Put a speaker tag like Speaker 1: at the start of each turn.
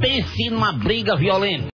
Speaker 1: pense numa briga violenta.